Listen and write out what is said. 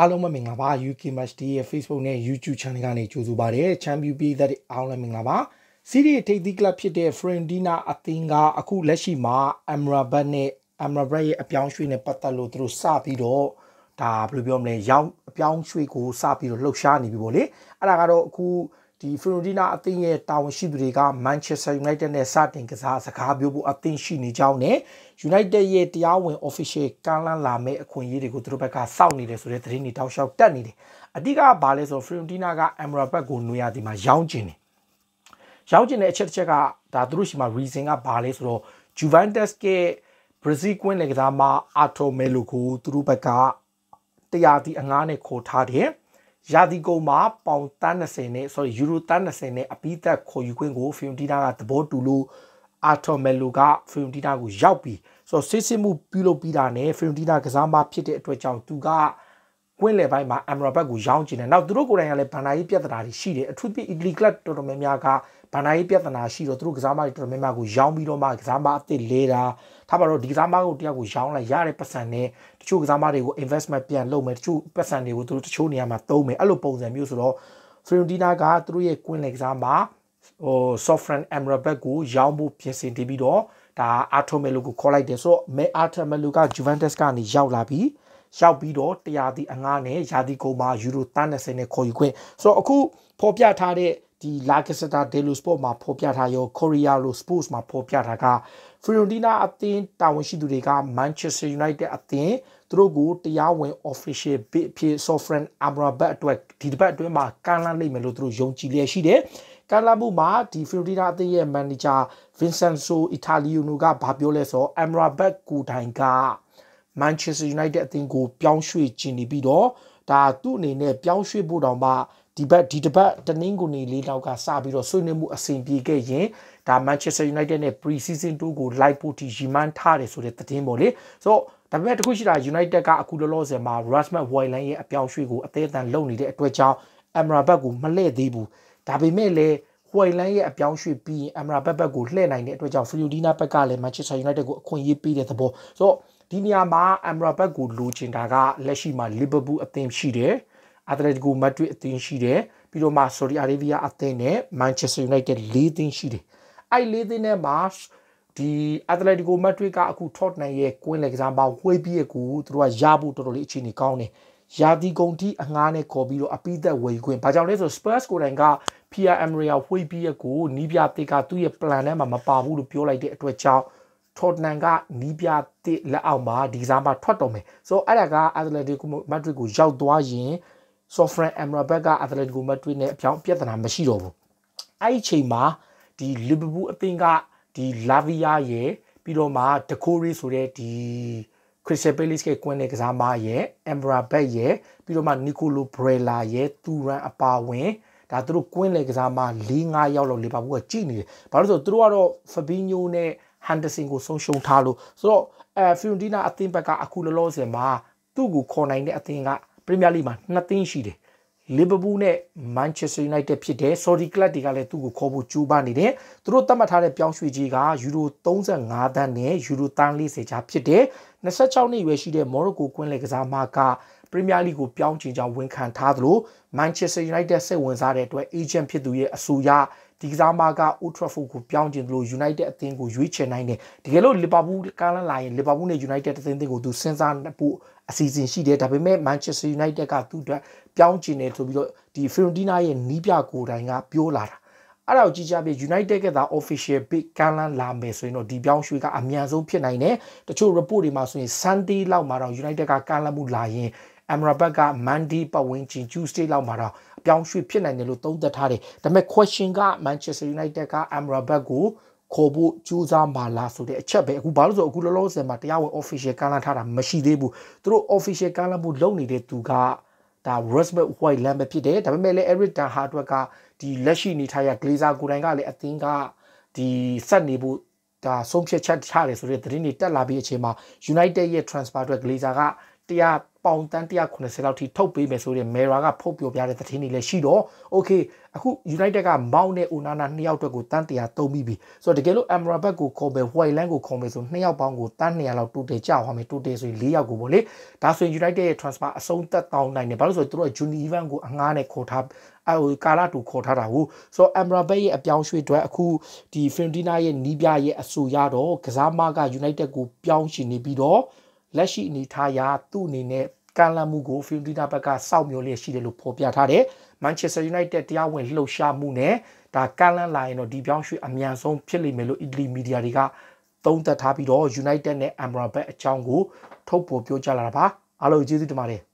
အားလုံးပဲမင်္ဂလာပါ UK Match Day ရဲ့ Facebook နဲ့ YouTube Channel ကနေကြိုဆိုပါရစေ။ Champion ပြည်သက်တွေအားလုံးမင်္ဂလာပါ။ Serie ထိပ်သီးကလပ်ဖြစ်တဲ့ Fiorentina အသင်းကအခုလက်ရှိမှာ Amrabat နဲ့ Amrabat ရဲ့အပြောင်းရွှေ့နဲ့ပတ်သက်လို့သူတို့စပြီးတော့ဒါဘယ်လိုပြောမလဲရောက်အပြောင်းရွှေ့ကိုစပြီးတော့လှုပ်ရှားနေပြီပေါ့လေ။အဲ့ဒါကတော့အခု ဒီ Fiorentina အသင်းရဲ့တာဝန်ရှိသူတွေက Manchester United နဲ့စတင်ကစားစကားပြောဖို့အသင်းရှိနေကြောင်းနဲ့ United ရဲ့တရားဝင် official ကမ်းလှမ်းလာမဲ့အခွင့်အရေးတွေကိုသူတို့ဘက်ကစောင့်နေတယ်ဆိုတဲ့သတင်းတွေတောက်လျှောက်တက်နေတယ်။အဓိကကဘာလဲဆိုတော့ Fiorentina က Amrabat ကိုနွေရာသီမှာရောင်းချင်တယ်။ရောင်းချင်တဲ့အချက်တစ်ချက်ကဒါသူတို့ရှိမှာ reason ကဘာလဲဆိုတော့ Juventus က Brazil ကွင်းလေကစားမှာ Arthur Melo ကိုသူတို့ဘက်ကတရားတီအငားနဲ့ခေါ်ထားတယ်။ ရာသီကုန်မှာပေါင်တန်း20နဲ့ sorry ယူရိုတန်း20နဲ့အပိသက်ခေါ်ယူခွင့်ကိုဖီယွန်တီနာကသဘောတူလို့အာထော်မယ်လိုကဖီယွန်တီနာကိုရောက်ပြီးဆိုတော့စစ်စစ်မှုပြုလုပ်ပြီးတာနဲ့ဖီယွန်တီနာကစားမဖြစ်တဲ့အတွက်ကြောင့်သူက ကွင်းလယ်ပိုင်းမှာအမ်ရာဘတ်ကိုရောင်းချင်တယ်။နောက်သူတို့ကိုယ်တိုင်ကလည်းဘန်နာကြီးပြဿနာတွေရှိတယ်။အထူးသဖြင့်အီဂလီကလပ်တော်တော်များများကဘန်နာကြီးပြဿနာရှိတော့သူတို့ကစားမတွေတော်တော်များများကိုရောင်းပြီးတော့မှကစားမအစ်စ်လဲတာထားပါတော့ဒီကစားမကိုတယောက်ကိုရောင်းလိုက်ရတဲ့ပတ်စံနဲ့တချို့ကစားမတွေကို investment ပြန်လုပ်မယ်တချို့ပတ်စံတွေကိုသူတို့တချို့နေရာမှာသုံးမယ်အဲ့လိုပုံစံမျိုးဆိုတော့ Fiorentina ကသူတို့ရဲ့ကွင်းလယ်ကစားမှာဟို Sofran Amrabat ကိုရောင်းဖို့ပြင်ဆင်တည်ပြီးတော့ဒါ Arthur Melo ကိုခေါ်လိုက်တယ်ဆိုတော့ Arthur Melo က Juventus ကနေရောက်လာပြီး ရောက်ပြီးတော့တရားဒီအငားနဲ့ယာဒီကိုမှာယူရို30နဲ့ခေါ်ယူခွင့်ဆိုတော့အခုဖော်ပြထားတဲ့ဒီ La Gazzetta dello Sport မှာဖော်ပြထားရော Corriere Sports မှာဖော်ပြထားက Fiorentina အသင်းတာဝန်ရှိသူတွေက Manchester United အသင်းသူတို့ကိုတရားဝင် official bid ဖြစ် Sofran Amrabat အတွက်ဒီတစ်ပတ်အတွင်းမှာကမ်းလှမ်းလိုက်မယ်လို့သူတို့ယုံကြည်လျက်ရှိတယ်။ကမ်းလှမ်းမှုမှာဒီ Fiorentina အသင်းရဲ့ manager Vincenzo Italiano ကဘာပြောလဲဆိုတော့ Amrabat ကိုတိုင်က Manchester United အသင်းကိုပြောင်းရွှေ့ခြင်းနေပြီးတော့ဒါသူ့အနေနဲ့ပြောင်းရွှေ့ဖို့တောင်မှဒီဘက်ဒီတစ်ပတ်တနင်္ဂနွေလေးလောက်ကစပြီးတော့ဆွေးနွေးမှုအဆင်ပြေခဲ့ရင်ဒါ Manchester United နဲ့ pre-season 2ကို live ဖို့တီရီမန်ထားတယ်ဆိုတဲ့သတင်းပေါ့လေဆိုတော့ဒါပေမဲ့တခုရှိတာ United ကအခုလောလောဆယ်မှာ Rasmus Hojlund ရဲ့အပြောင်းရွှေ့ကိုအသေးအတန်လုပ်နေတဲ့အတွက်ကြောင့် Amrabat ကိုမလှည့်သေးဘူးဒါပေမဲ့လည်း Hojlund ရဲ့အပြောင်းရွှေ့ပြီးရင် Amrabat ဘက်ကိုလှည့်နိုင်တဲ့အတွက်ကြောင့် Fiorentina ဘက်ကလည်း Manchester United ကိုအခွင့်အရေးပေးတဲ့သဘောဆိုတော့ ဒီနေရာမှာ Amrabat ကိုလိုချင်တာကလက်ရှိမှာ Liverpool အသင်းရှိတယ် Atletico Madrid အသင်းရှိတယ်ပြီးတော့မှ Saudi Arabia အသင်းနဲ့ Manchester United ၄သင်းရှိတယ်အဲ့၄သင်းနဲ့မှာဒီ Atletico Madrid ကအခု Tottenham ရဲ့ကွင်းလေကစားပါဝေးပြီးရကူသူတို့ကရဖို့တော်တော်လေးအခြေအနေကောင်းတယ်ယာဒီဂုံတီအငားနဲ့ခေါ်ပြီးတော့အပိသက်ဝေခွင့်ဘာကြောင့်လဲဆို Spurs ကိုယ်တိုင်က Pierre Emerick ဝှေ့ပြီးရကိုနီးပြတစ်ကသူ့ရဲ့ plan ထဲမှာမပါဘူးလို့ပြောလိုက်တဲ့အတွက်ကြောင့် Tottenham ကနီးပြတစ်လက်အောက်မှာဒီကစားမှာထွက်တော်မယ်ဆိုတော့အဲ့ဒါက Atletico Madrid ကိုရောက်သွားရင် Sofran Amrabat က Atletico Madrid နဲ့အပြောင်းပြဿနာမရှိတော့ဘူးအဲ့ဒီချိန်မှာဒီ Liverpool အသင်းကဒီ Lavia ရဲ့ပြီးတော့မှ Decore ဆိုတဲ့ဒီ Crystal Palace ကကွင်းနဲ့ကစားမရဲ့ Amrabat ရဲ့ပြီးတော့မှ Nicolo Barella ရဲ့ Turan အပါဝင်ဒါသူတို့ကွင်းလေကစားမ၄၅ယောက်လောက်လီဗာပူးကကြည့်နေတယ်။ဘာလို့ဆိုတော့သူတို့ကတော့ Fabinho နဲ့ Henderson ကိုဆုံးရှုံးထားလို့ဆိုတော့အဲ Fiorentina အသင်းဘက်ကအခုလောလောဆယ်မှာသူ့ကိုခေါ်နိုင်တဲ့အသင်းကပရီးမီးယားလိမှာနှစ်သင်းရှိတယ်လီဗာပူးနဲ့မန်ချက်စတာယူနိုက်တက်ဖြစ်တယ်ဆော်ဒီကလပ်တွေကလည်းသူ့ကိုခေါ်ဖို့ကြိုးပမ်းနေတယ်သူတို့သတ်မှတ်ထားတဲ့ပြောင်းရွှေ့ကြီးကယူရို35သန်းနဲ့ယူရိုတန်း40ချာဖြစ်တယ်26နှစ်ရွယ်ရှိတဲ့မော်ရိုကိုကွင်းလေကစားမက ပရီးမီးယားလိကိုပြောင်းချင်ကြောင်းဝန်ခံထားသလိုမန်ချက်စတာယူနိုက်တက်စိတ်ဝင်စားတဲ့အတွက်အေဂျင့်ဖြစ်သူရဲ့အဆိုအရဒီကစားမက Old Trafford ကိုပြောင်းကျင်သလို United အသင်းကိုရွေးချယ်နိုင်တယ်တကယ်လို့ Liverpool ကမ်းလှမ်းလာရင် Liverpool နဲ့ United အသင်းကိုသူစဉ်းစားဖို့အစီအစဉ်ရှိတယ်ဒါပေမဲ့ Manchester United ကသူ့အတွက်ပြောင်းကျင်တယ်ဆိုပြီးတော့ဒီ Fiorentina ရဲ့နီးပြကိုယ်တိုင်ကပြောလာတာအဲ့ဒါကိုကြည့်ကြပြ United ကသာ official big ကမ်းလှမ်းလာမယ်ဆိုရင်တော့ဒီပြောင်းရွှေ့ကအမြန်ဆုံးဖြစ်နိုင်တယ်တချို့ report တွေမှာဆိုရင် Sunday လောက်မှာတော့ United ကကမ်းလှမ်းမှုလာရင် Amrabat က Monday ပတ်ဝန်းကျင် Tuesday လောက်မှာတော့အပြောင်းရွှေ့ဖြစ်နိုင်တယ်လို့သုံးသပ်ထားတယ်ဒါပေမဲ့ question က Manchester United က Amrabat ကိုခေါ်ဖို့ကြိုးစားမှာလားဆိုတဲ့အချက်ပဲအခုဘာလို့ဆိုအခုလောလောဆယ်မှာတရားဝင် official ကမ်းလှမ်းထားတာမရှိသေးဘူးသူတို့ official ကမ်းလှမ်းဖို့လုပ်နေတဲ့သူကဒါ Rasmus Hojlund ပဲဖြစ်တယ်ဒါပေမဲ့လည်း Eric Ten Hag ကဒီလက်ရှိနေထိုင်ရ Glazer ကိုယ်တိုင်ကလည်းအသင်းကဒီဆက်နေဖို့ဒါဆုံးဖြတ်ချက်ချတယ်ဆိုတဲ့သတင်းတွေတက်လာပြီးအချိန်မှာ United ရဲ့ transfer အတွက် Glazer ကတရား ပေါင်တန်း190လောက်ထိထုတ်ပေးမယ်ဆိုတဲ့ Mera ကဖုတ်ပြောပြတဲ့သတင်းတွေလည်းရှိတော့ okay အခု United ကမောင်းနဲ့ Onana နှစ်ယောက်အတွက်ကိုတန်း100သုံးပြီးပြီဆိုတော့တကယ်လို့ Amrabat ကိုခေါ်မယ် Whiteland ကိုခေါ်မယ်ဆိုနှစ်ယောက်ပေါင်းကိုတန်း200လောက်တိုးတယ်ကြောက်သွားမယ်တိုးတယ်ဆိုရင်၄ယောက်ကိုပေါ့လေဒါဆိုရင် United ရဲ့ transfer အဆုံးသက်တောင်းနိုင်တယ်ဘာလို့ဆိုတော့သူတို့က Juni Event ကိုအငားနဲ့ခေါ်ထားအဲဟိုကာလာတူခေါ်ထားတာကိုဆိုတော့ Amrabat ရဲ့အပြောင်းရွှေ့အတွက်အခုဒီ Fiorentina ရဲ့နီးပြရဲ့အဆိုရတော့ကစားမက United ကိုပြောင်းရှင်နေပြီးတော့ လက်ရှိအနေထားအရသူ့အနေနဲ့ကမ်းလှမ်းမှုကို Fiorentina ဘက်ကစောင့်မျှော်လျက်ရှိတယ်လို့ဖော်ပြထားတယ်။ Manchester United တရားဝင်လှုပ်ရှားမှုနဲ့ဒါကမ်းလှမ်းလာရင်တော့ဒီပြောင်းရွှေ့အမြန်ဆုံးဖြစ်လိမ့်မယ်လို့ Italy media တွေကသုံးသပ်ထားပြီးတော့ United နဲ့ Amrabat အကြောင်းကိုထုတ်ပေါ်ပြောကြားလာတာပါ။အားလုံးကျေးဇူးတင်ပါတယ်။